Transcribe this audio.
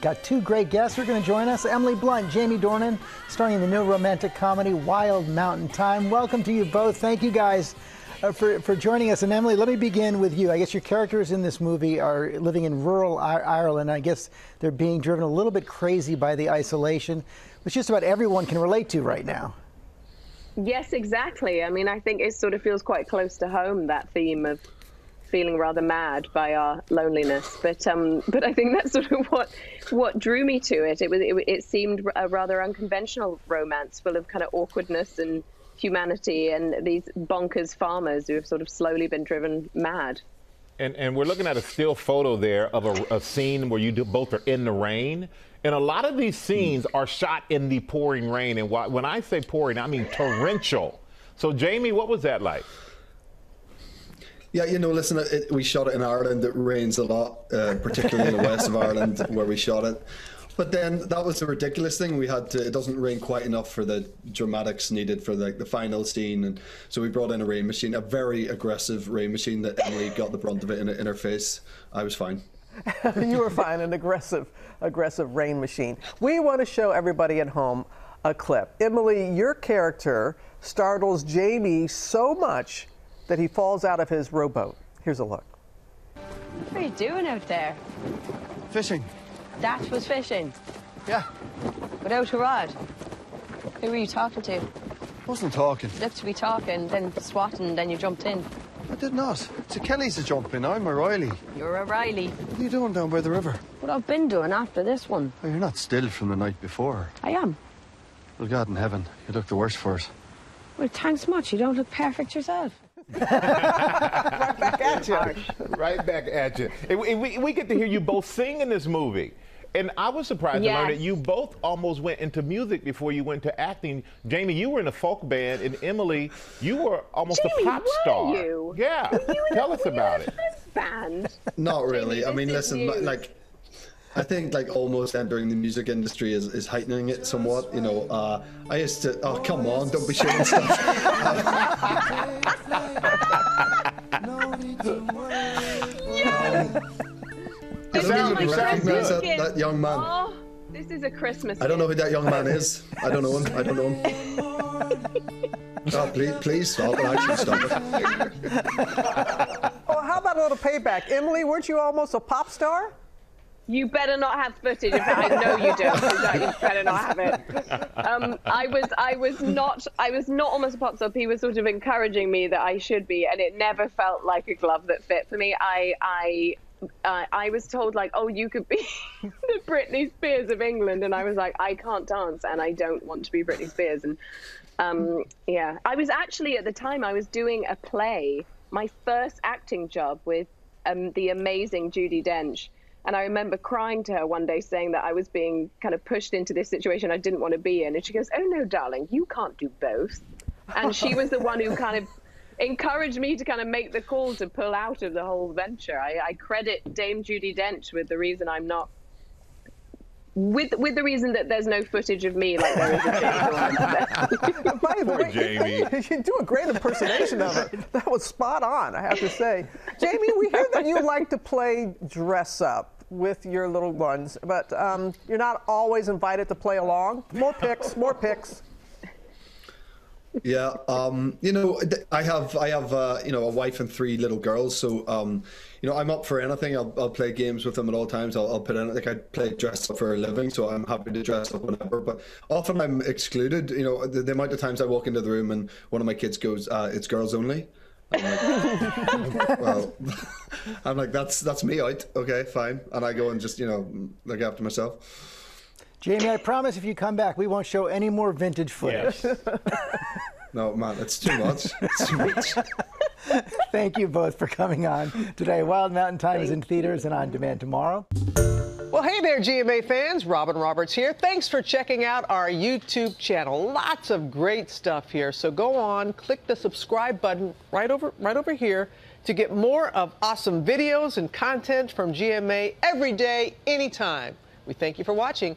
Got two great guests who are going to join us Emily Blunt, Jamie Dornan, starring in the new romantic comedy Wild Mountain Thyme. Welcome to you both. Thank you guys uh, for, for joining us. And Emily, let me begin with you. I guess your characters in this movie are living in rural Ireland. I guess they're being driven a little bit crazy by the isolation, which just about everyone can relate to right now. Yes, exactly. I mean, I think it sort of feels quite close to home, that theme of feeling rather mad by our loneliness. But um, but I think that's sort of what what drew me to it. It was it, it seemed a rather unconventional romance, full of kind of awkwardness and humanity, and these bonkers farmers who have sort of slowly been driven mad. And, and we're looking at a still photo there of a, a scene where you both are in the rain. And a lot of these scenes are shot in the pouring rain. And when I say pouring, I mean torrential. So, Jamie, what was that like? Yeah, you know, listen, it, we shot it in Ireland. It rains a lot, uh, particularly in the west of Ireland where we shot it. But then that was a ridiculous thing. We had to. It doesn't rain quite enough for the dramatics needed for like the, the final scene, and so we brought in a rain machine, a very aggressive rain machine that Emily got the brunt of it in, in her face. I was fine. you were fine. An aggressive, aggressive rain machine. We want to show everybody at home a clip. Emily, your character startles Jamie so much that he falls out of his rowboat. Here's a look. What are you doing out there? Fishing. That was fishing? Yeah. Without a rod? Who were you talking to? I Wasn't talking. Looked to be talking, then swatting, then you jumped in. I did not. It's a Kelly's to jump in. I'm a Reilly. You're a Reilly. What are you doing down by the river? What I've been doing after this one. Oh, you're not still from the night before. I am. Well, God in heaven, you look the worst for it. Well, thanks much. You don't look perfect yourself right back at you. right back at you. And we, we get to hear you both sing in this movie. And I was surprised yes. to learn that you both almost went into music before you went to acting. Jamie, you were in a folk band, and Emily, you were almost Jamie, a pop star. You? Yeah. Tell us about it. Band. Not really. Jamie, I mean, listen, like I think like almost entering the music industry is, is heightening it somewhat. You know, uh, I used to. Oh come on, don't be showing stuff. I don't even recognize that, that, young man. Oh, this is a Christmas. I don't know who that young man is. I don't know him. I don't know him. oh, please, please stop it. Actually, stop it. Well, how about a little payback? Emily, weren't you almost a pop star? You better not have footage. In fact, I know you don't. you better not have it. Um, I was, I was not, I was not almost a pop star. He was sort of encouraging me that I should be, and it never felt like a glove that fit for me. I, I, uh, I was told like, oh, you could be the Britney Spears of England, and I was like, I can't dance, and I don't want to be Britney Spears. And um, yeah, I was actually at the time I was doing a play, my first acting job with um, the amazing Judi Dench and I remember crying to her one day saying that I was being kind of pushed into this situation I didn't want to be in. And she goes, Oh, no, darling, you can't do both. And she was the one who kind of encouraged me to kind of make the call to pull out of the whole venture. I, I credit Dame Judi Dench with the reason I'm not with with the reason that there's no footage of me like there is of Jamie By the way, Jamie. You do a great impersonation of it. That was spot on, I have to say. Jamie, we hear that you like to play dress up with your little ones, but um, you're not always invited to play along. More pics, more pics. Yeah, um, you know, I have I have uh, you know a wife and three little girls, so um, you know I'm up for anything. I'll, I'll play games with them at all times. I'll, I'll put in like I play dress up for a living, so I'm happy to dress up whenever. But often I'm excluded. You know, the, the amount of times I walk into the room and one of my kids goes, uh, "It's girls only." I'm like, well, I'm like, that's that's me out. Okay, fine, and I go and just you know look after myself. Jamie, I promise if you come back, we won't show any more vintage footage. Yes. no, man, it's too much. It's too much. Thank you both for coming on today. Wild Mountain Thyme is in theaters and on demand tomorrow. Well, hey there, GMA fans. Robin Roberts here. Thanks for checking out our YouTube channel. Lots of great stuff here. So go on, click the subscribe button right over right over here to get more of awesome videos and content from GMA every day, anytime. We thank you for watching